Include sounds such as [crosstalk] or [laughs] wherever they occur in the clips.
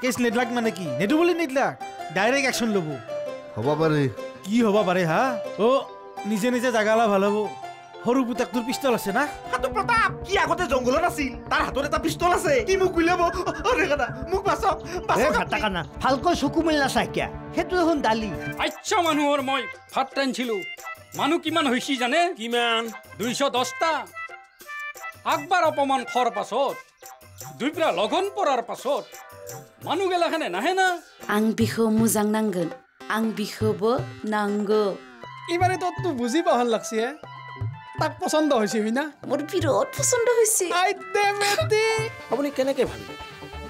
Cash নেদলাক মানে কি? নেদো বুলি নেদলাক। ডাইৰেক্ট একশ্যন ল'ব। হ'ব পাৰে। কি হ'ব পাৰে হা? অ' নিজে নিজে জাগা লোৱা ভাল হ'ব। সৰু পুতেকটোৰ পিষ্টল আছে না? হাতু প্ৰতাপ কি আগতে জংঘলত আছিল? তাৰ হাতত এটা পিষ্টল আছে। কি মোক উলিয়াব? অৰে কানা মোক বাচক বাচক কানা ভালকৈ চকু মেলি নাচাই কিয়া। সেইটো দেখোন দালি। আচ্ছা মানুহৰ মই ভাত ৰান্ধিছিলো। মানুহ কিমান হৈছি জানে? কিমান? দুইশ দহটা আকবাৰ অপমান খোৱাৰ পাছত দুইপৰা লগন পৰাৰ পাছত মানুহগেলাখানে নাহে না आं बिखौ मोजां नांगोन आं बिखौबो नांगौ এইবাৰে ততো বুজি পাহন লাগছে হে তাক পচন্দ হৈছে হয় না মোৰ বিৰাট পচন্দ হৈছে আপুনি কেনেকৈ ভাবিলে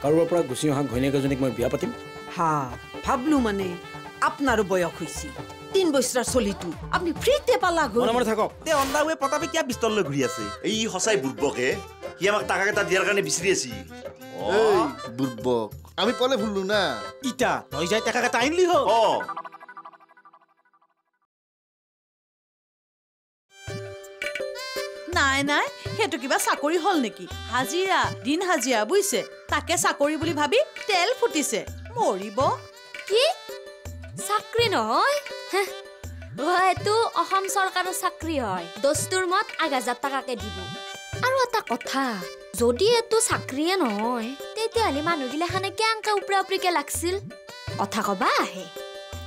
কাৰোবাৰ পৰা গুচি অহা ঘৈণীয়েক এজনীক মই বিয়া পাতিম হা ভাবলো মানে আপনাৰো বয়স হৈছে তিন বছৰৰ চলিটো আপুনি ফ্ৰীতে পালা গ'ল মনে মনে থাকক তে অন্দাৱে প্ৰতাপে কিয় পিষ্টল লৈ ঘূৰি আছে এই সঁচাই বুৰ্বকে সি আমাক টাকা কেইটা দিয়াৰ কাৰণে বিচাৰি আছিল এই বুৰ্বক আমি পালে ভুললো না। ইটা তই যাই টেকা কেইটা আনিলি হ'ল অ। নাই নাই সেইটো কিবা চাকৰি হ'ল নেকি? হাজিৰা দিন হাজিৰা বুজিছে তাকে চাকৰি বুলি ভাবি তেল ফুটিছে। মৰিব। কি? চাকৰি নহয়? এইটো অসম চৰকাৰৰ চাকৰি হয়। দস্তুৰ মত আগ হাজাৰ টকাকে দিব। আৰু এটা কথা যদি এইটো চাকৰিয়ে নহয় তেতিয়াহ'লে মানুহগিলাখানে কেংকা উপৰা উপৰিকে লাগছিল? কথা কবা আহে।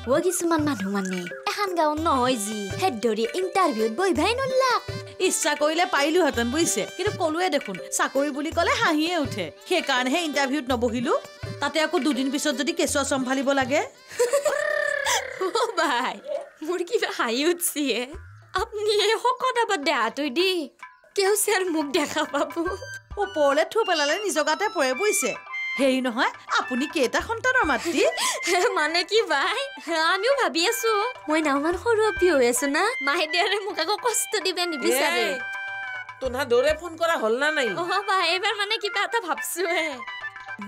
অ কিছুমান মানুহ মানে এখন গাঁৱত নহয় যি হেড ধৰি ইণ্টাৰভিউত বহিবাই নলাক। ইচ্ছা কৰিলে পাৰিলোহেঁতেন বুজিছে কিন্তু ক'লোৱে দেখোন চাকৰি বুলি ক'লে হাঁহিয়ে উঠে। সেইকাৰণেহে ইণ্টাৰভিউত নবহিলো। তাতে আকৌ দুদিন পিছত যদি কেঁচুৱা চম্ভালিব লাগে। ভাই মোৰ কিবা হাঁহি উঠছে। আপুনি শকত আবাদ দেহাটো দি কেউচাৰ মোক দেখা পাব। ওপৰলে থু পেলালে নিজৰ গাতে পৰে বুজিছে হেৰি নহয় আপুনি কেইটা সন্তানৰ মাতৃ? [laughs] মানে কি ভাই? আমিও ভাবি আছো। মই নাওমান সৰু অপি হৈ আছো না? মাহে দেউৰে মোক আকৌ কষ্ট দিব নিবিচাৰে। তোনা দৌৰে ফোন কৰা হ'ল না নাই? অ ভাই এইবাৰ মানে কিবা এটা ভাবছো হে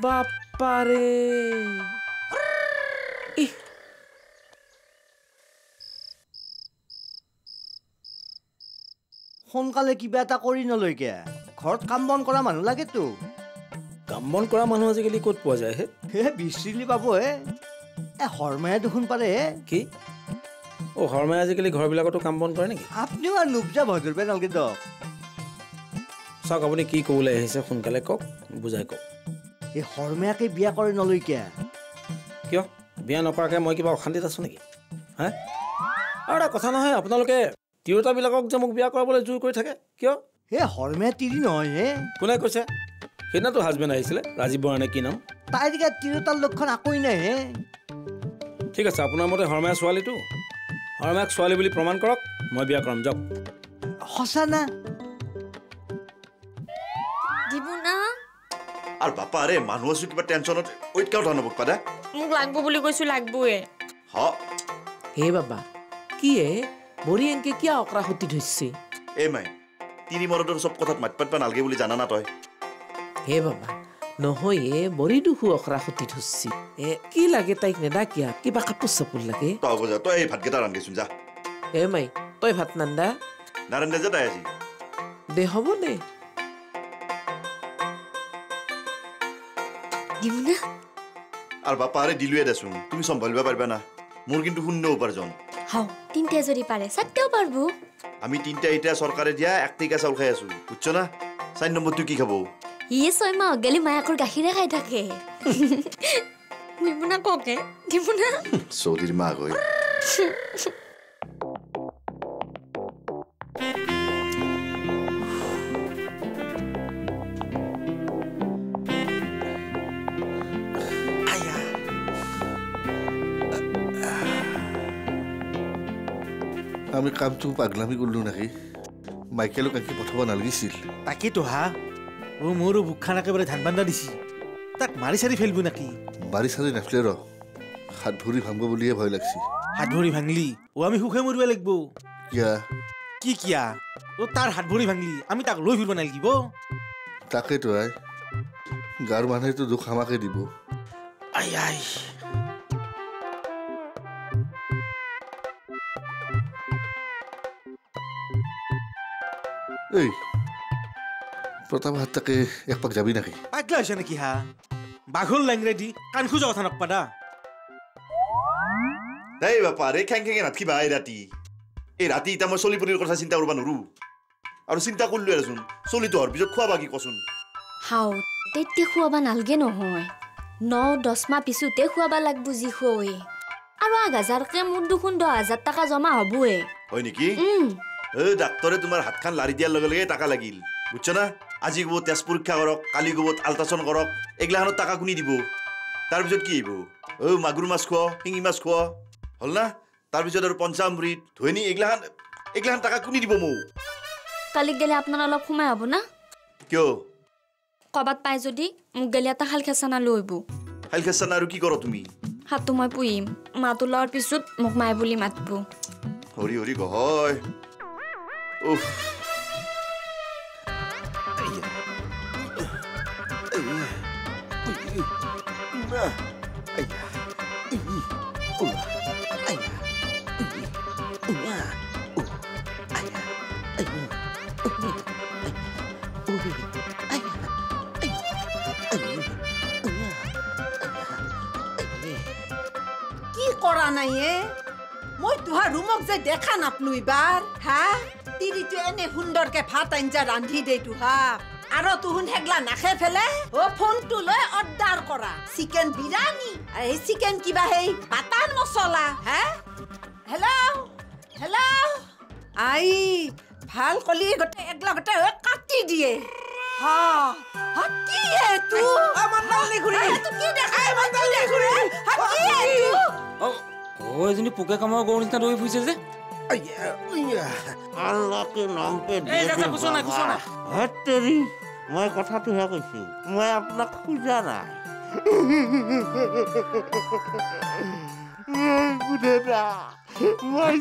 বাপাৰে সোনকালে কিবা এটা কৰি নলয় কিয়া ঘৰত কাম বন কৰা মানুহ লাগেতো। কাম বন কৰা মানুহ আজিকালি ক'ত পোৱা যায় হে? বিচৰিলি পাব হে। এ শৰ্মায়ে দেখোন পাৰে হে। কি? অ' শৰ্মাই আজিকালি ঘৰবিলাকতো কাম বন কৰে নেকি? আপুনিও আৰু নুবজা ভয় ধৰিব নালাগে দক। চাওক আপুনি কি ক'বলৈ আহিছে সোনকালে কওক বুজাই কওক। এই শৰ্মায়াকে বিয়া কৰি নলয় কিয়া কিয়? বিয়া নকৰাকৈ মই কিবা অশান্তিত আছোঁ নেকি? হা? আৰু এটা কথা নহয় আপোনালোকে তিৰোতাবিলাকক যে মোক বিয়া কৰাবলৈ জোৰ কৰি থাকে কিয়? হে তিৰি নহয় হে। কোনে কৈছে? সেইদিনাতো হাজবেণ্ড আহিছিলে ৰাজীৱ বৰা নে কি নাম? তাইৰ দিকে তিৰোতাৰ লক্ষণ আকোই নাই হে। ঠিক আছে আপোনাৰ মতে শৰ্মাই ছোৱালীটো? শৰ্মাক ছোৱালী বুলি প্ৰমাণ কৰক মই বিয়া কৰাম যাওক। সঁচা না? দিব না। আৰু বাপা আৰে মানুহ আছো কিবা টেনশ্যনত ৱেইট কাউট হ'ব পাদা মোক লাগব বুলি কৈছো লাগবয়ে হ। হে বাবা কি হে বৰি এনকে কিয় অকৰা সতি ধৰিছে? মাই তিনি মৰদৰ চব কথাত মাত পাতবা নালাগে বুলি জানা না তই? হে বাবা নহয় এ বৰি দুখো অকৰা সতি ধৰিছে এ কি লাগে তাইক নেদা কিয়া? কিবা কাপোৰ চাপোৰ লাগে? তই হ'ব যা তই এই ভাতকেইটা ৰান্ধিছোন যা। হে মাই তই ভাত নান্দা? নাৰান্ধে যে তাই আজি। দে হ'ব দে। না আৰু বাপা আৰে দিলোৱে দেচোন তুমি চম্ভালিব পাৰিবা না। মোৰ কিন্তু শূন্য উপাৰ্জন হাও তিনটা যদি পাৰে চাৰটাও পাৰব। আমি তিনিটা এতিয়া চৰকাৰে দিয়া এক টিকা চাউল খাই আছো। বুজছ না? চাৰি নম্বৰটো কি খাব? ইয়ে ছয় মাহ গেলি মায়াকৰ গাখীৰে খাই থাকে। দিব না ককে দিব না চৌধুৰীৰ মাক হৈ আমি কামটো পাগলামি কৰিলো নেকি? মাইকেলক আঁকি পঠাব নালাগিছিল। তাকেতো হা। অ মোৰো বুকখান একেবাৰে ধান বান্ধা দিছি। তাক মাৰি চাৰি ফেলবো নেকি? বাৰী চাৰি নাছিলে ৰ। হাত ভৰি ভাঙব বুলিয়ে ভয় লাগছি। হাত ভৰি ভাঙলি? অ আমি সুখে মৰিব লাগিব। কিয়া? কি কিয়া? অ তাৰ হাত ভৰি ভাঙলি। আমি তাক লৈ ফুৰিব নালাগিব। তাকেতো আই। গাঁৱৰ মানুহেতো দুখ আমাকে দিব। আই আই। এই প্ৰতাপ হাত তাকে একপাক যাবি নেকি পাগলা হৈছে নেকি হা বাঘৰ লেংৰেদি কাণ খোজা কথা নাপাদা এই বাপা ৰে খেং খেঙে নাথকিবা এই ৰাতি এই ৰাতি এতিয়া মই চলি পনিৰ কথা চিন্তা কৰিব নোৱাৰো আৰু চিন্তা কৰিলো এৰচোন চলিটো হোৱাৰ পিছত খোৱাবা কি কচোন হাও তেতিয়া খুৱাবা নালগে নহয় ন দহ মাহ পিছতে খুৱাবা লাগব যি খুৱাই আৰু আগাজাৰকে মোৰ দেখোন দহ হাজাৰ টকা জমা হ'বয়ে হয় নেকি উম এই ডাক্তৰে তোমাৰ হাতখন লাৰি দিয়াৰ লগে লগে টকা লাগিল। বুজছ না? আজি ক'ব তেজ পৰীক্ষা কৰক কালি ক'ব আল্ট্ৰাচাউণ্ড কৰক এইগিলাখনত টকা কোনি দিব? তাৰপিছত কি আহিব? অ মাগুৰ মাছ খোৱা শিঙি মাছ খোৱা। হ'ল না? তাৰপিছত আৰু পঞ্চামৃত ধৈনী এইগিলাখান এইগিলাখান টকা কোনি দিব মোক? কালিক গেলে আপোনাৰ অলপ সোমাই হ'ব না? কিয়? ক'ৰবাত পাই যদি মোক গেলি এটা শাল খেচানা লৈ আহিব। খাইল খেচান আৰু কি কৰ তুমি? হাতটো মই পুহিম। মাটো লোৱাৰ পিছত মোক মাই বুলি মাতিব। হৰি হৰি গহয় উফ কি কৰা নাই এ মই তোহাৰ ৰুমক যে দেখা নাপলো এইবাৰ হা? তিৰিটো এনে সুন্দৰকে ভাত আঞ্জা ৰান্ধি দে তোহাক আৰু তোহুন হেগলা নাখে ফেলে? অ ফোনটো লৈ অৰ্ডাৰ কৰা। চিকেন বিৰিয়ানী। আৰু এই চিকেন কিবা সেই বাটাৰ মছলা হে? হেল্ল' হেল্ল' আই ভাল কলি গোটেই একলা গোটেই হৈ কাটি দিয়ে। হা হা কি এইটো আমাৰ নালি ঘূৰি এইটো কি দেখাই আমাৰ নালি ঘূৰি হা কি এইটো অ অ এজনী পোকে কামৰ গৰুৰ নিচিনা দৌৰি ফুৰিছে যে। মই কথাটোহে কৈছো মই আপোনাক খোজা নাই। মই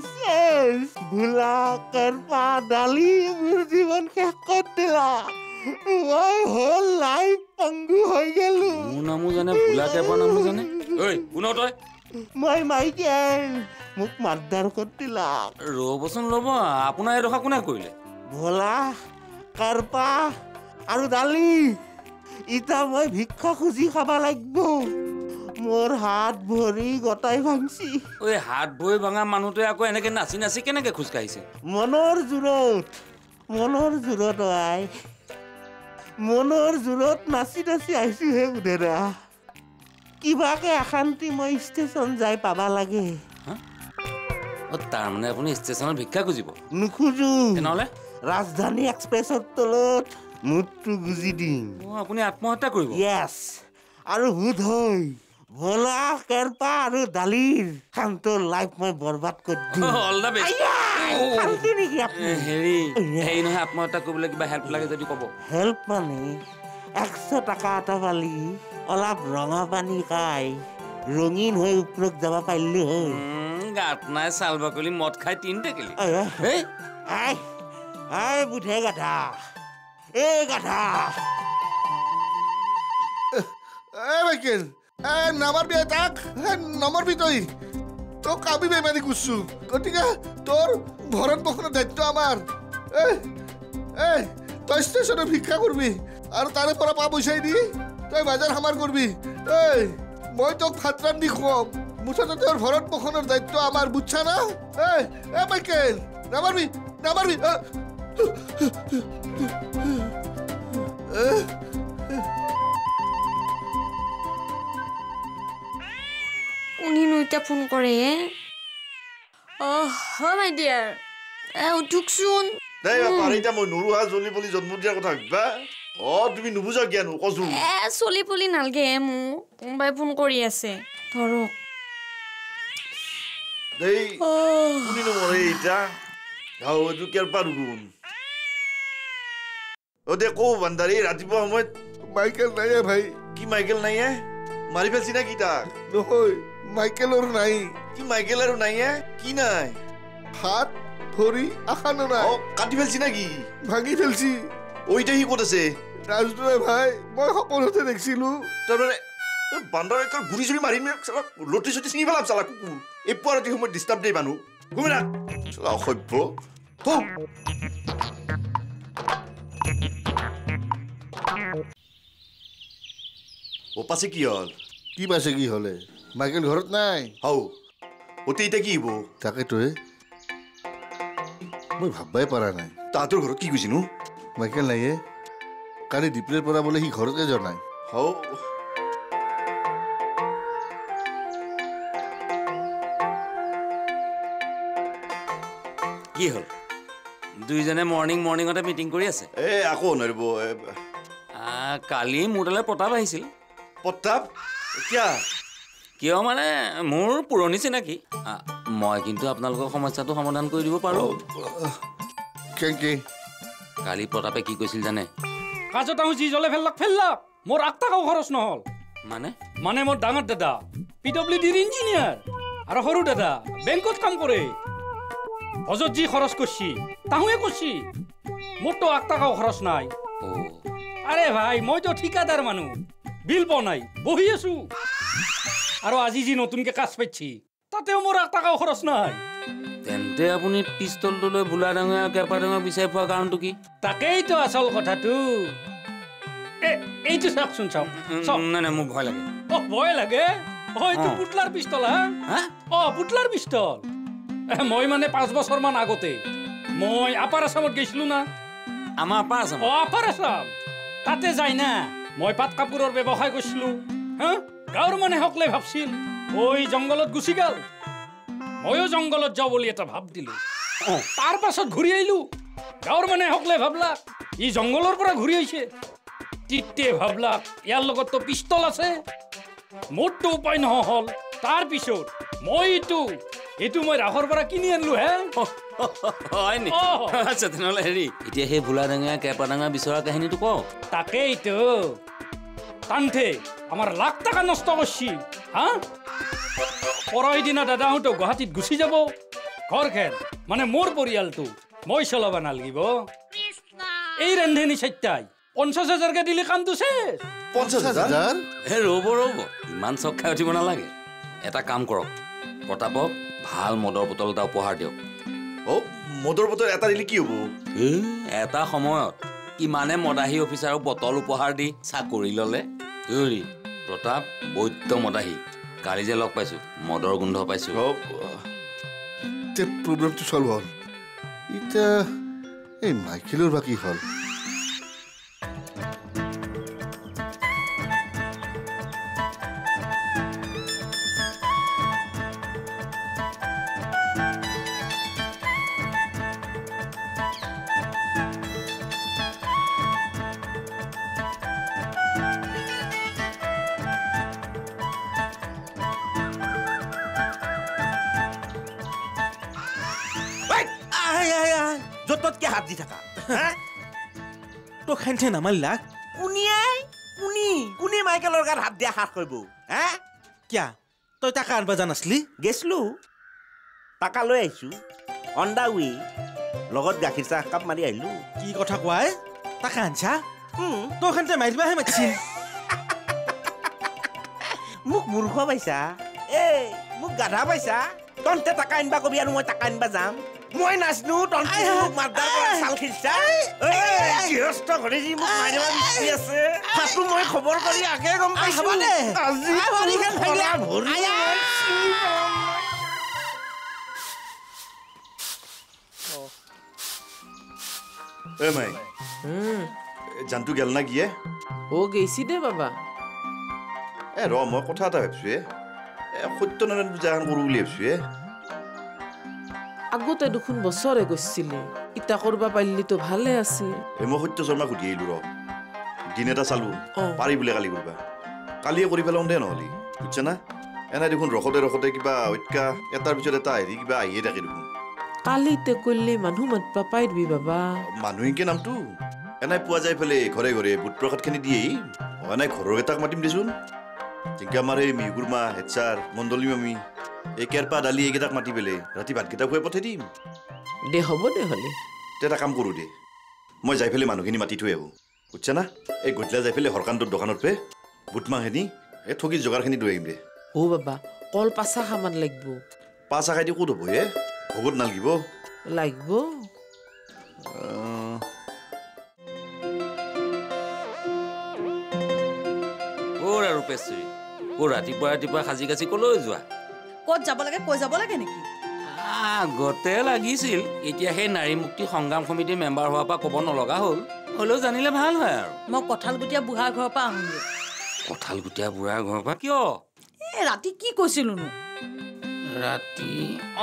কেৰপা মোৰ জীৱন শেষ কৰি দিলা। মই হ'ল লাইফ পংগু হৈ গেলো। মোৰ নামো জানে ভোলা কেপাৰ নামো জানে। ঐ কোন তই। মই মাইকেল মোক মাৰ্ডাৰ কৰি দিলা। ৰ'বচোন ৰ'ব আপোনাৰ দশা কোনে কৰিলে? ভোলা কাৰপা আৰু দালি। ইটা মই ভিক্ষা খুজি খাব লাগিব। মোৰ হাত ভৰি গটাই ভাঙছি। ঐ হাত ভৰি ভাঙা মানুহটোৱে আকৌ এনেকে নাচি নাচি কেনেকে খোজকাঢ়িছে? মনৰ জোৰত মনৰ জোৰত আই। মনৰ জোৰত নাচি নাচি আহিছো হে বুধেৰা। কিবাকে অশান্তি মই ষ্টেচন যাই পাবা লাগে। তাৰমানে আপুনি ষ্টেচনত ভিক্ষা খুজিব। নোখোজো। তেনেহ'লে? ৰাজধানী এক্সপ্ৰেছৰ তলত মুঠটো গুজি দিম। আপুনি আত্মহত্যা কৰিব। য়েছ আৰু হুদ হৈ ভোলা কেৰপা আৰু দালিৰ শান্তৰ লাইফ মই বৰবাদ কৰি দিম। অল দ্য বেষ্ট আইয়া! শান্তি নেকি আপুনি? হেৰি হেৰি নহয় আত্মহত্যা কৰিবলৈ কিবা হেল্প লাগে যদি ক'ব। হেল্প মানে একশ টকা এটা পালি অলপ ৰঙা পানী খাই ৰঙীন হৈ ওপৰত যাব পাৰিলো হয় গাত নাই চাল বাকলি মদ খাই তিন টেকেলি। আইয়া। আই আই বুধে গাধা। এই গাধা। এ মাইকেল এ নামাৰবি তাক এ নমাৰবি তই তোক আমি বেমাৰী কৰিছো গতিকে তোৰ ভৰণ পোষণৰ দায়িত্ব আমাৰ। এ এ তই ষ্টেচনত ভিক্ষা কৰবি আৰু তাৰে পৰা পা পইচাই দি তই বজাৰ সামাৰ কৰবি। এই মই তোক ভাত ৰান্ধি খুৱাম। মুঠতে তোৰ ভৰণ পোষণৰ দায়িত্ব আমাৰ বুজছা না? এ এ মাইকেল নামাৰবি নামাৰবি কোনেনো এতিয়া ফোন কৰে অহ হয় মাই ডিয়াৰ। এ উঠোকচোন। দেই বাপা এতিয়া মই নৰু হা জলি পলি জন্ম দিয়াৰ কথা ভাবিবা অ তুমি নুবুজা জ্ঞানো কচো এ চলি পুলি নালগে মোক কোনোবাই ফোন কৰি আছে। ধৰক। দেই কোনিনো মৰে এতিয়া। গাঁও এইটো কেৰপা দুগুণ অ দে কৌ বান্দাৰী ৰাতিপুৱা সময়ত মাইকেল নাইয়ে ভাই। কি মাইকেল নাইয়ে? মাৰি পেলছি না কি তাক? নহয় মাইকেলৰ নাই। কি মাইকেল আৰু নাইয়ে? কি নাই? হাত ভৰি আখানো নাই অ কাটি পেলছি না কি? ভাঙি ফেলছি। অ এতিয়া সি ক'ত আছে? ৰাজদুৱে ভাই মই সপোনতে দেখিছিলো। তাৰমানে বান্দৰ একৰ গুৰি চুৰি মাৰি মেলি চালা লটি চটি ছিঙি পেলাম চালা কুকুৰ। এই পুৱা ৰাতি সময়ত ডিষ্টাৰ্ব দিয়ে মানুহ। ঘুমি না। চালা অসভ্য। পাছে কি হ'ল? কি পাইছে কি হ'লে? মাইকেল ঘৰত নাই? হাও। অতি এতিয়া কি হ'ব? তাকেতো হে মই ভাববাই পৰা নাই। তাহাঁতৰ ঘৰত কি কৈছিনো? মাইকেল নাইয়ে? কালি ডিপ্লেৰ পৰা বোলে সি ঘৰতে নাই। হাও। কি হ'ল? দুইজনে মৰ্ণিং মৰ্ণিঙতে মিটিং কৰি আছে। এ আকৌ নোৱাৰিব আহ, কালি মোৰ তালৈ প্ৰতাপ আহিছিল। প্ৰতাপ? কিয়া? কিয় মানে মোৰ পুৰণি চিনাকি। মই কিন্তু আপোনালোকৰ সমস্যাটো সমাধান কৰি দিব পাৰোঁ। কালি প্ৰতাপে কি কৈছিল জানে? কাজত আহোঁ যি জ্বলে ফেললাক ফেললাক মোৰ আঠ টকাও খৰচ নহ'ল। মানে? মানে মোৰ ডাঙৰ দাদা পি ডব্লিউ ডিৰ ইঞ্জিনিয়াৰ। আৰু সৰু দাদা বেংকত কাম কৰে। হজত যি খৰচ কৰছি তাহুৱে কৰছি। মোৰতো আঠ টকাও খৰচ নাই। আৰে ভাই মইতো ঠিকাদাৰ মানুহ। বিল পোৱা নাই বহি আছো। আৰু আজি যি নতুনকে কাজ পাইছি তাতেও মোৰ আঠ টকাও খৰচ নাই। তেন্তে আপুনি পিষ্টলটো লৈ বোলা ডাঙৰ কেপা ডাঙৰ বিচাৰি পোৱা কাৰণটো কি? তাকেইতো আচল কথাটো। এইটো চাওকচোন চাওক। চাওক। নাই নাই মোৰ ভয় লাগে। অ ভয় লাগে? অ এইটো। পুতলাৰ পিষ্টল হা? অ পুতলাৰ পিষ্টল। মই মানে পাঁচ বছৰ মান আগতে মই আপাৰ আছামত গৈছিলো না। আমাৰ আপাৰ আছাম অ আপাৰ আছাম তাতে যাই না মই পাট কাপোৰৰ ব্যৱসায় কৰিছিলো হা? গাঁৱৰ মানে সকলে ভাবছিল ঐ জংঘলত গুচি গেল। ময়ো জংঘলত যাওঁ বুলি এটা ভাব দিলো। তাৰ পাছত ঘূৰি আহিলো। গাঁৱৰ মানে সকলে ভাবলাক ই জংঘলৰ পৰা ঘূৰি আহিছে। তিতে ভাবলাক ইয়াৰ লগততো পিষ্টল আছে। মোৰতো উপায় নোহোৱা হ'ল তাৰ পিছত মই এইটো এইটো মই ৰাসৰ পৰা কিনি আনিলো হে। হয় নি? অ। আচ্ছা তেনেহ'লে হেৰি এতিয়া সেই ভোলা ডাঙৰ কেপা ডাঙৰ বিচৰা কাহিনীটো কওঁ। তাকেইতো। তান্থে আমাৰ লাখ টকা নষ্ট কৰছি হা? পৰহি দিনা দাদাহঁতো গুৱাহাটীত গুচি যাব। ঘৰখন মানে মোৰ পৰিয়ালটো মই চলাব নালাগিব। এই ৰান্ধনি চাৰিটাই পঞ্চাছ হাজাৰকে দিলে কামটো চেছ পঞ্চাছ হাজাৰ? হে ৰ'ব ৰ'ব ইমান চক খাই উঠিব নালাগে। এটা কাম কৰক প্ৰতাপক ভাল মদৰ বটল এটা উপহাৰ দিয়ক। অ মদৰ বটল এটা দিলে কি হ'ব? এটা সময়ত কিমানে মদাহী অফিচাৰক বটল উপহাৰ দি চাকৰি ল'লে। প্ৰতাপ বৈদ্য মদাহী। কালি যে লগ পাইছো মদৰ গোন্ধ পাইছো। প্ৰব্লেমটো চল্ভ হ'ল। এতিয়া এই মাইকেলৰ বা কি হ'ল? য'ত ত'তকে হাত দি থাকা। হা? তোক খাইছে নামাৰিলাক কোনিয়ে কোনি? কোনে মাইকেলৰ গাত হাত দিয়া সাহ কৰিব? হা? কিয়া? তই তাকা আনবা জানাছলি? গেছলো। টাকা লৈ আহিছো। On the way. লগত গাখীৰ চাহ একাপ মাৰি আহিলো। কি কথা কোৱাই? তাকা আনছা? তই খানতে মাৰিবাহে মাতিছিল। মোক মূৰ্খ পাইছা। এই মোক গাধা পাইছা। তহঁতে টাকা আনবা কবি আৰু মই টাকা আনবা যাম। মই নাচনো তহঁতে মোক মাৰদাৰ পৰা চাল খিচা গৃহস্থ ঘৰে যি মোক মাৰিব বিচাৰি আছে তাতো মই খবৰ কৰি আগে গম পাইছো। আজি। ভৰা। এ মাই। জানটো গেল না কিয়ে অ গেছি দে বাবা। এ ৰ মই কথা এটা ভাবিছো এ। এ সত্যনাৰায়ণ পূজা এখন কৰোঁ বুলি ভাবিছো এ। আগতে দেখোন বছৰে গৈছিলি। ইটা কৰবা পাৰিলিতো ভালে আছিল। এই মই সত্য শৰ্মাক সুধি আহিলো ৰ। দিন এটা চালো। পাৰি বোলে কালি কৰবা। কালিয়ে কৰি পেলাওঁ দে নহ'লি বুজছা না? এনে দেখোন ৰখতে ৰখতে কিবা ঐতকা এটাৰ পিছত এটা হেৰি কিবা আহিয়ে থাকে দেখোন। কালিতে কৰিলে মানুহ মাতবা পাৰিবি বাবা। মানুহিকে নামটো? এনাই পোৱা যায় পেলে ঘৰে ঘৰে বুট প্ৰসাদখিনি দিয়েই এনাই ঘৰৰ কেইটাক মাতিম দেচোন। যেনেকৈ আমাৰ এই মিহুকুৰমা হেডছাৰ মণ্ডলী মামী। এই কেৰপা দালি এইকেইটাক মাতি পেলে। ৰাতি ভাতকেইটা খুৱাই পঠাই দিম। দে হ'ব দে হ'লে। তে এটা কাম কৰোঁ দে। মই যাই পেলাই মানুহখিনি মাতি থৈ আহোঁ। বুজছা না? এই গধূলা যাই পেলাই হৰকান্তৰ দোকানত পে। বুট মাহখিনি এই ঠগি যোগাৰখিনি লৈ আহিম দে। অ বাবা কল পাচা খামান লাগব। পাঁচ আখাই দি ক'ত হ'ব হে ভোগত নালাগিব। লাগব। অ অ'ৰা ৰূপেশ্বৰী অ' ৰাতিপুৱা ৰাতিপুৱা সাজি কাচি কলৈ যোৱা? ক'ত যাব লাগে কৈ যাব লাগে নেকি? আগতে লাগিছিল। এতিয়া সেই নাৰী মুক্তি সংগ্ৰাম সমিতিৰ মেম্বাৰ হোৱাৰ পৰা ক'ব নলগা হ'ল। হ'লেও জানিলে ভাল হয় আৰু। মই কঁঠালগুটীয়া বুঢ়াৰ ঘৰৰ পৰা আহোঁগৈ। কঁঠালগুটীয়া বুঢ়াৰ ঘৰৰ পৰা কিয়? এ ৰাতি কি কৈছিলোনো? ৰাতি।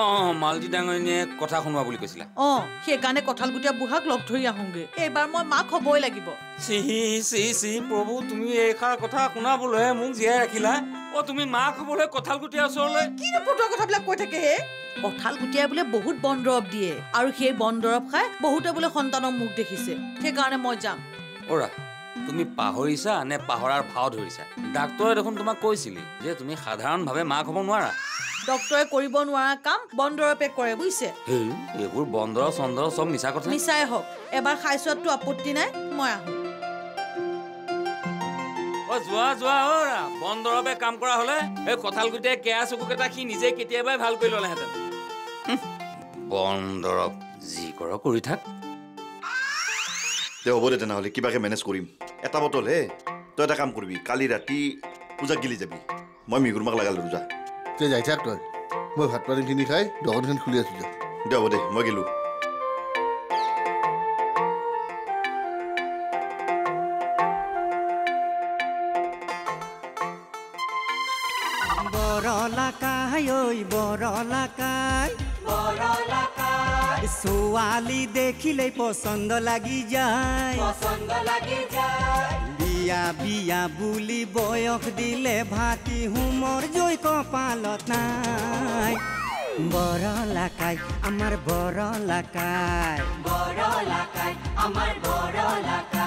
অঁ মালতী ডাঙৰীণীয়ে কথা শুনোৱা বুলি কৈছিলা। অঁ সেইকাৰণে কঁঠালগুটীয়া বুঢ়াক লগ ধৰি আহোঁগৈ। এইবাৰ মই মাক হ'বই লাগিব। চি চি চি প্ৰভু তুমি এইষাৰ কথা শুনাবলৈ মোক জীয়াই ৰাখিলা। অ' তুমি মাক হ'বলৈ কঁঠালগুটীয়া ওচৰলৈ কিনো ফটোৱা কথাবিলাক কৈ থাকে হে? কঁঠাল গুটিয়াই বোলে বহুত বন দৰৱ দিয়ে আৰু সেই বন দৰৱ খাই বহুতে বোলে সন্তানৰ মুখ দেখিছে। সেইকাৰণে মই যাম। অ'ৰা তুমি পাহৰিছা নে পাহৰাৰ ভাও ধৰিছা? ডাক্তৰে দেখোন তোমাক কৈছিলি যে তুমি সাধাৰণভাৱে মাক হ'ব নোৱাৰা। ডক্তৰে কৰিব নোৱাৰা কাম বন দৰৱে কৰে বুজিছে? এইবোৰ বন্দৰ চন্দৰ চব মিছা কথা। মিছাই হওক এবাৰ খাই চোৱাততো আপত্তি নাই মই আহোঁ। অ যোৱা যোৱা অ'ৰা বন দৰৱে কাম কৰা হ'লে এই কঁঠালগুটিয়ে কেৰা চকুকেইটা সি নিজে কেতিয়াবাই ভাল কৰি ল'লেহেঁতেন। হুঁ, বন দৰৱ যি কৰ কৰি থাক। দে হ'ব দে তেনেহ'লে কিবাকে মেনেজ কৰিম। এটা বটল হে তই এটা কাম কৰিবি কালি ৰাতি পূজাক গিলি যাবি। মই মিগুৰমাক লাগাল যা। তই যাই থাক তই। মই ভাত পানীখিনি খাই দোকানখন খুলি আছো যা দে হ'ব দে মই গেলোঁ। বৰলাকাই ঐ বৰলাকাই ছোৱালী দেখিলেই পচন্দ লাগি যায়। বিয়া বিয়া বুলি বয়স দিলে ভাতি হোমৰ জৈ কপালত নাই। বৰলাকাই আমাৰ বৰলাকাই বৰলাকাই আমাৰ বৰলাকাই